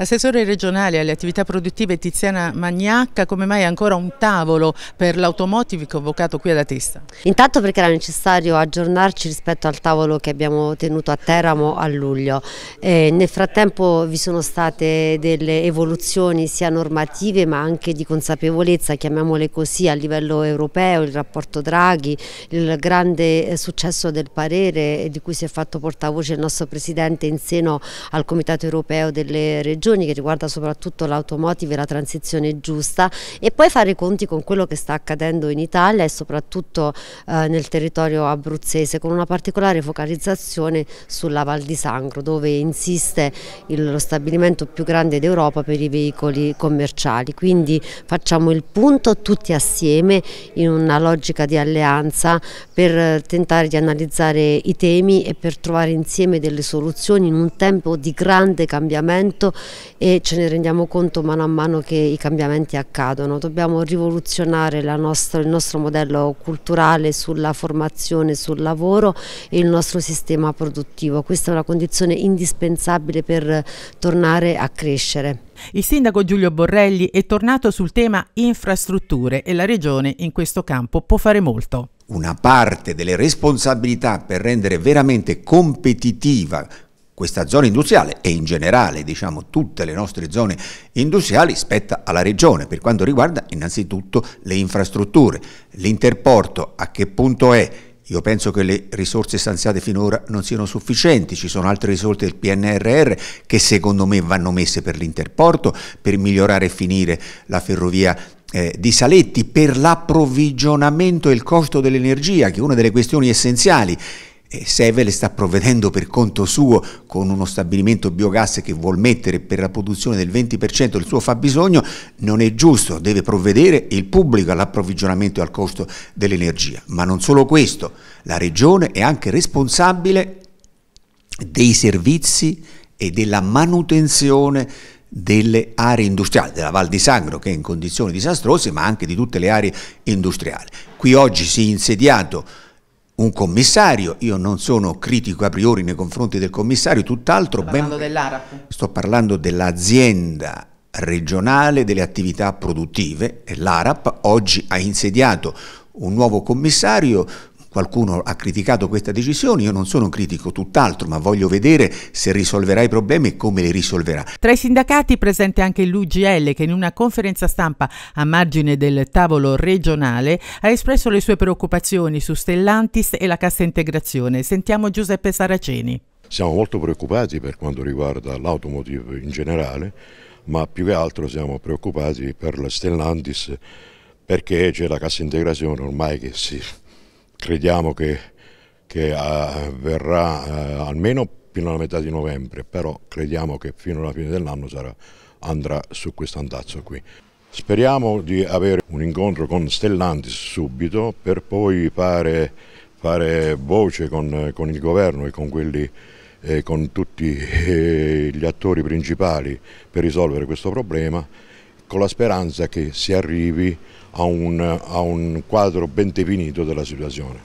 Assessore regionale alle attività produttive Tiziana Magnacca, come mai ancora un tavolo per l'automotive convocato qui ad Atesta? Intanto perché era necessario aggiornarci rispetto al tavolo che abbiamo tenuto a Teramo a luglio. E nel frattempo vi sono state delle evoluzioni sia normative ma anche di consapevolezza, chiamiamole così, a livello europeo, il rapporto Draghi, il grande successo del parere di cui si è fatto portavoce il nostro Presidente in seno al Comitato europeo delle regioni regioni che riguarda soprattutto l'automotive e la transizione giusta e poi fare i conti con quello che sta accadendo in Italia e soprattutto eh, nel territorio abruzzese con una particolare focalizzazione sulla Val di Sangro dove insiste il, lo stabilimento più grande d'Europa per i veicoli commerciali. Quindi facciamo il punto tutti assieme in una logica di alleanza per tentare di analizzare i temi e per trovare insieme delle soluzioni in un tempo di grande cambiamento e ce ne rendiamo conto mano a mano che i cambiamenti accadono. Dobbiamo rivoluzionare nostra, il nostro modello culturale sulla formazione, sul lavoro e il nostro sistema produttivo. Questa è una condizione indispensabile per tornare a crescere. Il sindaco Giulio Borrelli è tornato sul tema infrastrutture e la regione in questo campo può fare molto. Una parte delle responsabilità per rendere veramente competitiva questa zona industriale e in generale diciamo, tutte le nostre zone industriali spetta alla Regione per quanto riguarda innanzitutto le infrastrutture. L'interporto a che punto è? Io penso che le risorse stanziate finora non siano sufficienti, ci sono altre risorse del PNRR che secondo me vanno messe per l'interporto, per migliorare e finire la ferrovia eh, di Saletti, per l'approvvigionamento e il costo dell'energia, che è una delle questioni essenziali eh, Sevel sta provvedendo per conto suo con uno stabilimento biogas che vuol mettere per la produzione del 20% del suo fabbisogno, non è giusto, deve provvedere il pubblico all'approvvigionamento e al costo dell'energia. Ma non solo questo, la Regione è anche responsabile dei servizi e della manutenzione delle aree industriali, della Val di Sangro che è in condizioni disastrose, ma anche di tutte le aree industriali. Qui oggi si è insediato un commissario, io non sono critico a priori nei confronti del commissario, tutt'altro... Sto parlando dell'ARAP? Sto parlando dell'azienda regionale delle attività produttive, l'ARAP, oggi ha insediato un nuovo commissario Qualcuno ha criticato questa decisione, io non sono un critico, tutt'altro, ma voglio vedere se risolverà i problemi e come li risolverà. Tra i sindacati presente anche l'UGL che in una conferenza stampa a margine del tavolo regionale ha espresso le sue preoccupazioni su Stellantis e la cassa integrazione. Sentiamo Giuseppe Saraceni. Siamo molto preoccupati per quanto riguarda l'automotive in generale, ma più che altro siamo preoccupati per la Stellantis perché c'è la cassa integrazione ormai che si crediamo che, che avverrà eh, almeno fino alla metà di novembre, però crediamo che fino alla fine dell'anno andrà su questo andazzo qui. Speriamo di avere un incontro con Stellantis subito per poi fare, fare voce con, con, il governo e con, quelli, eh, con tutti eh, gli attori principali per risolvere questo problema con la speranza che si arrivi a un, a un quadro ben definito della situazione.